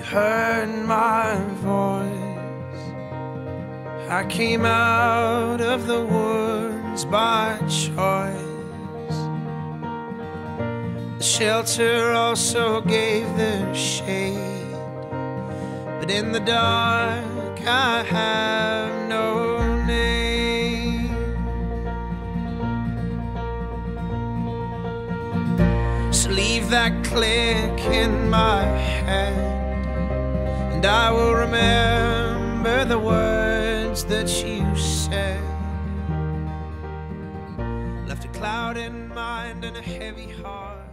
You heard my voice. I came out of the woods by choice. The shelter also gave the shade, but in the dark I have no name. So leave that click in my head and I will remember the words that you said. Left a cloud in mind and a heavy heart.